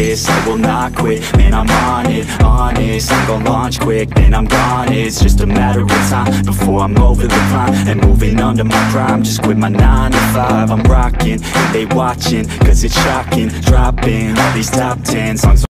this, I will not quit. Man, I'm on it, honest I'm gonna launch quick, then I'm gone. It's just a matter of time before I'm over the prime And moving under my prime. Just quit my 9 to 5 I'm rocking, they watching Cause it's shocking. Dropping all these top 10 songs.